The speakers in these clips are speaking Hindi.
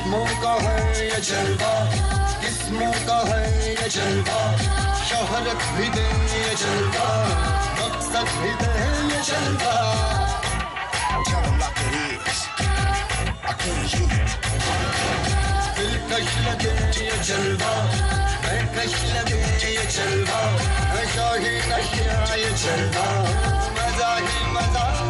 जिस्मों का है ये जलवा। जिस्मों का है ये जलवा? शोहरत भी दे ये जलवा। मकसद भी दे ये जलवा। Tell लगे ये जलवा। लगे ये जलवा। ये जलवा। मज़ा ही मज़ा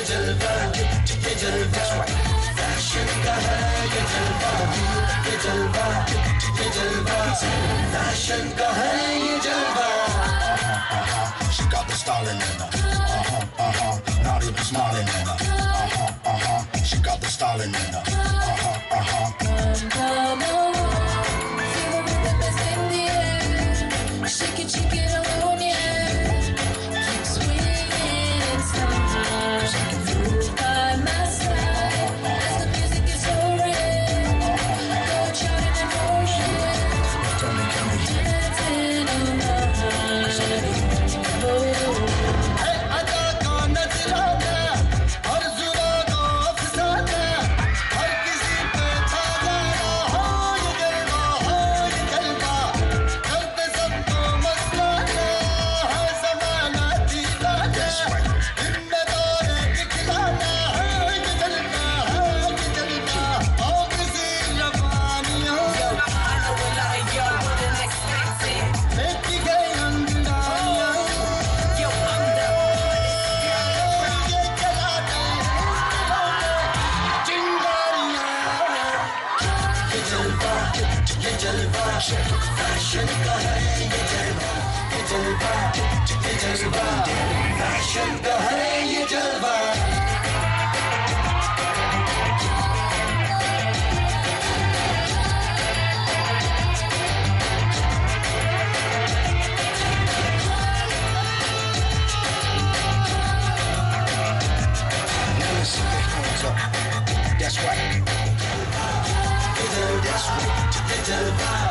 फैशन का है ये जलवा She got the style in her. Uh huh, uh huh. Not even smiling in her. Uh huh, uh huh. She got the style in her. karşı Karşında her yeter Yeter var Yeter var Karşında her yeter var That's right. That's right.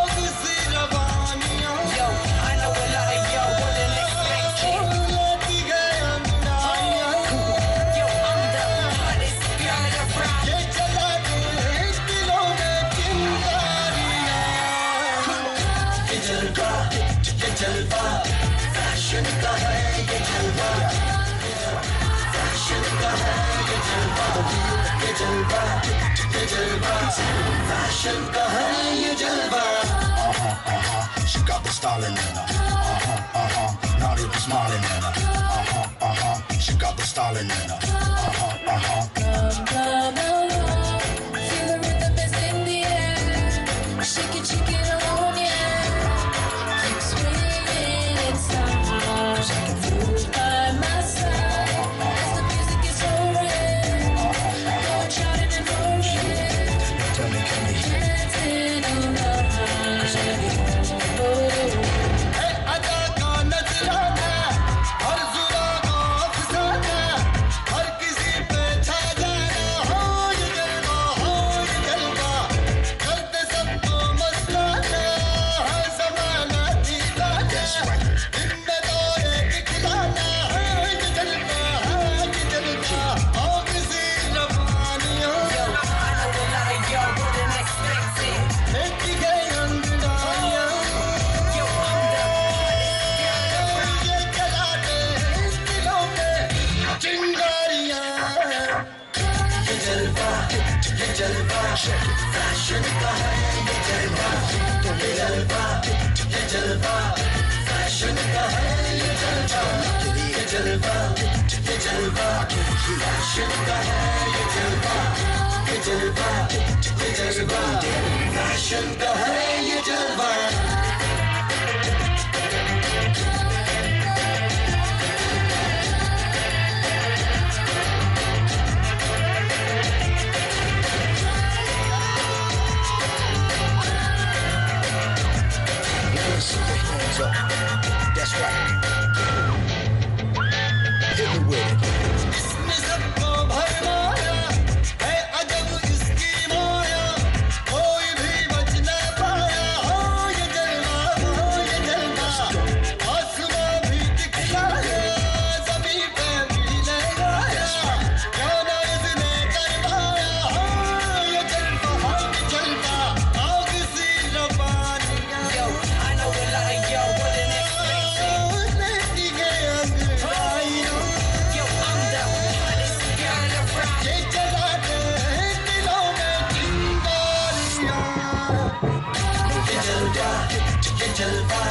जलवा ये जलवा ये जलवा फ़ैशन का है ये जलवा Uh huh, uh huh. She got the style in her. Uh huh, uh huh. Not even smiling in her. Uh huh, uh huh. She got the style in her. Uh huh, fashion का है ये जलवा ये जलवा ये जलवा फ़ैशन का है ये जलवा ये जलवा ये जलवा फ़ैशन का है ये जलवा ये जलवा ये जलवा फ़ैशन का है up.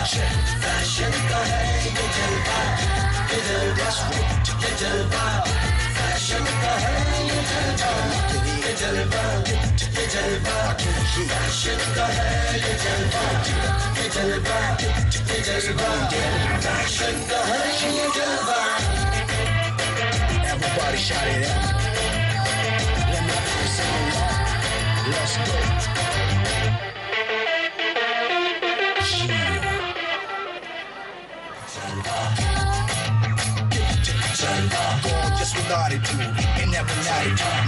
जलवा फ़ैशन का है ये जलवा ये जलवा ये जलवा फ़ैशन का है ये जलवा ये जलवा ये जलवा फ़ैशन का है ये जलवा ये जलवा ये जलवा फ़ैशन का है ये जलवा Everybody shout it out. Let me hear sing along. Let's go.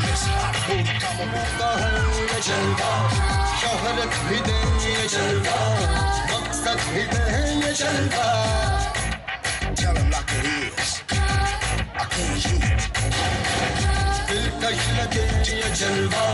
Miss Hot Booty, come on. का है ये जलवा शोहरत भी दे ये जलवा मकसद भी दे ये जलवा Tell him like it is. I can't hear. दिलकश लगे ये जलवा